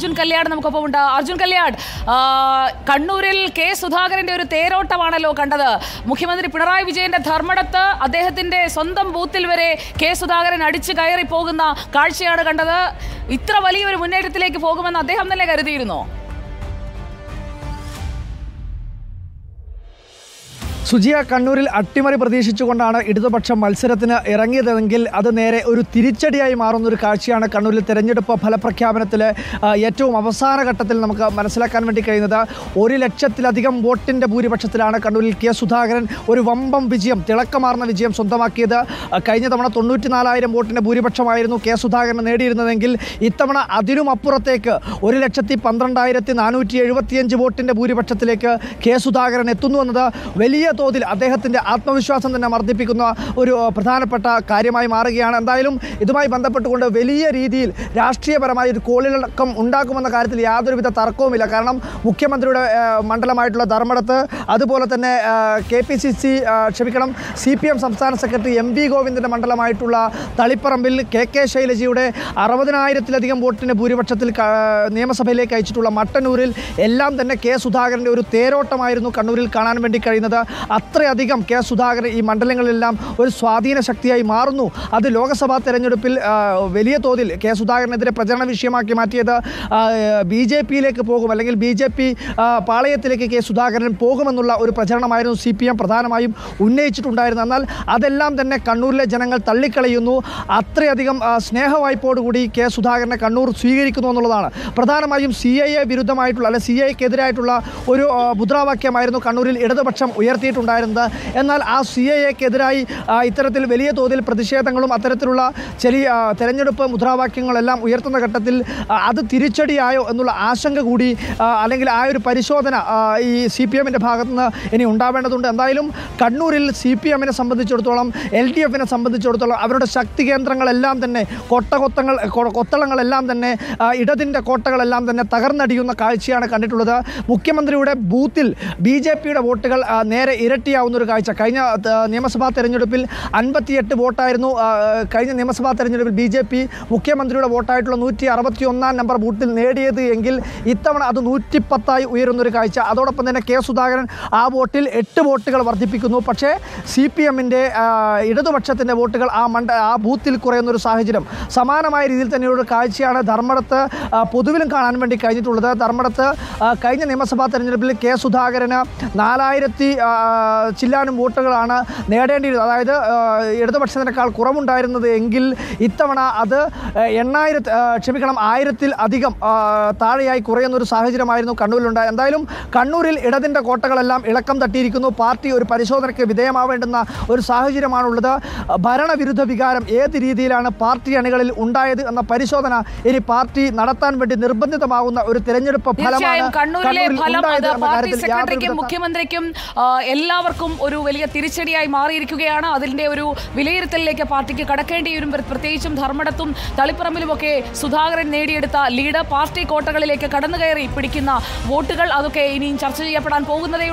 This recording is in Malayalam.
അർജുൻ കല്യാട് നമുക്കൊപ്പം ഉണ്ട്. അർജുൻ കല്യാട് കണ്ണൂരിൽ കെ സുധാകരന്റെ ഒരു തേരോട്ടമാണല്ലോ കണ്ടത്. മുഖ്യമന്ത്രി പിണറായി വിജയന്റെ ധർമ്മടത്ത് അദ്ദേഹത്തിന്റെ സ്വന്തം ബൂത്തിൽ വരെ കെ സുധാകരൻ അടിച്ചു കയറി പോകുന്ന കാഴ്ചയാണ് കണ്ടത്. ഇത്ര വലിയൊരു മുന്നേറ്റത്തിലേക്ക് പോകുമെന്ന് അദ്ദേഹം തന്നെ കരുതിയിരുന്നോ? സുജിയ കണ്ണൂരിൽ അട്ടിമറി പ്രതീക്ഷിച്ചുകൊണ്ടാണ് ഇടതുപക്ഷം മത്സരത്തിന് ഇറങ്ങിയതെങ്കിൽ അത് നേരെ ഒരു തിരിച്ചടിയായി മാറുന്ന ഒരു കാഴ്ചയാണ് കണ്ണൂരിൽ തെരഞ്ഞെടുപ്പ് ഫലപ്രഖ്യാപനത്തിൽ ഏറ്റവും അവസാന ഘട്ടത്തിൽ നമുക്ക് മനസ്സിലാക്കാൻ വേണ്ടി കഴിയുന്നത്. ഒരു ലക്ഷത്തിലധികം വോട്ടിന്റെ ഭൂരിപക്ഷത്തിലാണ് കണ്ണൂരിൽ കെ സുധാകരൻ ഒരു വമ്പം വിജയം തിളക്കമാർന്ന വിജയം സ്വന്തമാക്കിയത്. കഴിഞ്ഞ തവണ തൊണ്ണൂറ്റിനാലായിരം വോട്ടിന്റെ ഭൂരിപക്ഷമായിരുന്നു കെ സുധാകരൻ നേടിയിരുന്നതെങ്കിൽ ഇത്തവണ അതിനും അപ്പുറത്തേക്ക് ഒരു ലക്ഷത്തി പന്ത്രണ്ടായിരത്തി നാനൂറ്റി എഴുപത്തിയഞ്ച് വോട്ടിന്റെ ഭൂരിപക്ഷത്തിലേക്ക് കെ സുധാകരൻ എത്തുന്നു എന്നത് വലിയ തോതിൽ അദ്ദേഹത്തിന്റെ ആത്മവിശ്വാസം തന്നെ വർദ്ധിപ്പിക്കുന്ന ഒരു പ്രധാനപ്പെട്ട കാര്യമായി മാറുകയാണ്. എന്തായാലും ഇതുമായി ബന്ധപ്പെട്ടുകൊണ്ട് വലിയ രീതിയിൽ രാഷ്ട്രീയപരമായ ഒരു കോളിളക്കം ഉണ്ടാക്കുമെന്ന കാര്യത്തിൽ യാതൊരുവിധ തർക്കവുമില്ല. കാരണം മുഖ്യമന്ത്രിയുടെ മണ്ഡലമായിട്ടുള്ള ധർമ്മടത്ത് അതുപോലെ തന്നെ കെ പി സി സി ക്ഷമിക്കണം സി പി എം സംസ്ഥാന സെക്രട്ടറി എം വി ഗോവിന്ദന്റെ മണ്ഡലമായിട്ടുള്ള തളിപ്പറമ്പിൽ കെ കെ ശൈലജയുടെ അറുപതിനായിരത്തിലധികം വോട്ടിന് ഭൂരിപക്ഷത്തിൽ നിയമസഭയിലേക്ക് അയച്ചിട്ടുള്ള മട്ടന്നൂരിൽ എല്ലാം തന്നെ കെ സുധാകരന്റെ ഒരു തേരോട്ടമായിരുന്നു കണ്ണൂരിൽ കാണാൻ വേണ്ടി കഴിയുന്നത്. അത്രയധികം കെ സുധാകരൻ ഈ മണ്ഡലങ്ങളിലെല്ലാം ഒരു സ്വാധീന ശക്തിയായി മാറുന്നു. അത് ലോക്സഭാ തെരഞ്ഞെടുപ്പിൽ വലിയ തോതിൽ കെ സുധാകരനെതിരെ പ്രചരണ വിഷയമാക്കി മാറ്റിയത് ബി ജെ പിയിലേക്ക് പോകും അല്ലെങ്കിൽ ബി ജെ പി പാളയത്തിലേക്ക് കെ സുധാകരൻ പോകുമെന്നുള്ള ഒരു പ്രചരണമായിരുന്നു സി പി എം പ്രധാനമായും ഉന്നയിച്ചിട്ടുണ്ടായിരുന്നു എന്നാൽ അതെല്ലാം തന്നെ കണ്ണൂരിലെ ജനങ്ങൾ തള്ളിക്കളയുന്നു. അത്രയധികം സ്നേഹവായ്പോടുകൂടി കെ സുധാകരനെ കണ്ണൂർ സ്വീകരിക്കുന്നു എന്നുള്ളതാണ്. പ്രധാനമായും സി ഐ എ വിരുദ്ധമായിട്ടുള്ള അല്ലെ സി ഐക്കെതിരായിട്ടുള്ള ഒരു മുദ്രാവാക്യമായിരുന്നു കണ്ണൂരിൽ ഇടതുപക്ഷം ഉയർത്തിയിട്ടുണ്ടായിരുന്നത് എന്നാൽ ആ സി എ എക്കെതിരായി ഇത്തരത്തിൽ വലിയ തോതിൽ പ്രതിഷേധങ്ങളും അത്തരത്തിലുള്ള ചെറിയ തെരഞ്ഞെടുപ്പ് മുദ്രാവാക്യങ്ങളെല്ലാം ഉയർത്തുന്ന ഘട്ടത്തിൽ അത് തിരിച്ചടിയായോ എന്നുള്ള ആശങ്ക കൂടി അല്ലെങ്കിൽ ആ ഒരു പരിശോധന ഈ സി പി എമ്മിന്റെ ഭാഗത്തുനിന്ന് ഇനി ഉണ്ടാവേണ്ടതുണ്ട്. എന്തായാലും കണ്ണൂരിൽ സി പി എമ്മിനെ സംബന്ധിച്ചിടത്തോളം എൽ ഡി എഫിനെ സംബന്ധിച്ചിടത്തോളം അവരുടെ ശക്തി കേന്ദ്രങ്ങളെല്ലാം തന്നെ കൊട്ടകൊത്തങ്ങൾ കൊത്തളങ്ങളെല്ലാം തന്നെ ഇടതിന്റെ കോട്ടകളെല്ലാം തന്നെ തകർന്നടിയുന്ന കാഴ്ചയാണ് കണ്ടിട്ടുള്ളത്. മുഖ്യമന്ത്രിയുടെ ബൂത്തിൽ ബി ജെ പിയുടെ വോട്ടുകൾ നേരെ ഇരട്ടിയാവുന്ന ഒരു കാഴ്ച. കഴിഞ്ഞ നിയമസഭാ തെരഞ്ഞെടുപ്പിൽ അൻപത്തിയെട്ട് വോട്ടായിരുന്നു. കഴിഞ്ഞ നിയമസഭാ തെരഞ്ഞെടുപ്പിൽ ബി ജെ പി മുഖ്യമന്ത്രിയുടെ വോട്ടായിട്ടുള്ള നൂറ്റി അറുപത്തി ഒന്നാം നമ്പർ ബൂത്തിൽ നേടിയത് എങ്കിൽ ഇത്തവണ അത് നൂറ്റിപ്പത്തായി ഉയരുന്നൊരു കാഴ്ച. അതോടൊപ്പം തന്നെ കെ സുധാകരൻ ആ വോട്ടിൽ എട്ട് വോട്ടുകൾ വർദ്ധിപ്പിക്കുന്നു. പക്ഷേ സി പി എമ്മിന്റെ ഇടതുപക്ഷത്തിന്റെ വോട്ടുകൾ ആ മണ്ഡ ആ ബൂത്തിൽ കുറയുന്നൊരു സാഹചര്യം. സമാനമായ രീതിയിൽ തന്നെയുള്ള കാഴ്ചയാണ് ധർമ്മടത്ത് പൊതുവിലും കാണാൻ വേണ്ടി കഴിഞ്ഞിട്ടുള്ളത്. ധർമ്മടത്ത് കഴിഞ്ഞ നിയമസഭാ തെരഞ്ഞെടുപ്പിൽ കെ സുധാകരന് നാലായിരത്തി ചില്ലാനും വോട്ടുകളാണ് നേടേണ്ടിയിരുന്നത്. അതായത് ഇടതുപക്ഷത്തിനേക്കാൾ കുറവുണ്ടായിരുന്നത് എങ്കിൽ ഇത്തവണ അത് എണ്ണായിരത്തി ക്ഷമിക്കണം ആയിരത്തിൽ അധികം താഴെയായി കുറയുന്ന ഒരു സാഹചര്യമായിരുന്നു കണ്ണൂരിലുണ്ടായത്. എന്തായാലും കണ്ണൂരിൽ ഇടതിന്റെ കോട്ടകളെല്ലാം ഇളക്കം തട്ടിയിരിക്കുന്നു. പാർട്ടി ഒരു പരിശോധനയ്ക്ക് വിധേയമാവേണ്ടുന്ന ഒരു സാഹചര്യമാണുള്ളത്. ഭരണവിരുദ്ധ വികാരം ഏത് രീതിയിലാണ് പാർട്ടി അണികളിൽ ഉണ്ടായത് എന്ന പരിശോധന ഇനി പാർട്ടി നടത്താൻ വേണ്ടി നിർബന്ധിതമാകുന്ന ഒരു തെരഞ്ഞെടുപ്പ് ഫലമാണ് കണ്ണൂരിലെ ഫലം പാർട്ടി സെക്രട്ടറിക്കും മുഖ്യമന്ത്രിക്കും എല്ലാവർക്കും ഒരു വലിയ തിരിച്ചടിയായി മാറിയിരിക്കുകയാണ്. അതിന്റെ ഒരു വിലയിരുത്തലിലേക്ക് പാർട്ടിക്ക് കടക്കേണ്ടി വരും. പ്രത്യേകിച്ചും ധർമ്മടത്തും തളിപ്പറമ്പിലുമൊക്കെ സുധാകരൻ നേടിയെടുത്ത ലീഡ് പാർട്ടി കോട്ടകളിലേക്ക് കടന്നു കയറി പിടിക്കുന്ന വോട്ടുകൾ അതൊക്കെ ഇനിയും ചർച്ച ചെയ്യപ്പെടാൻ പോകുന്നതേ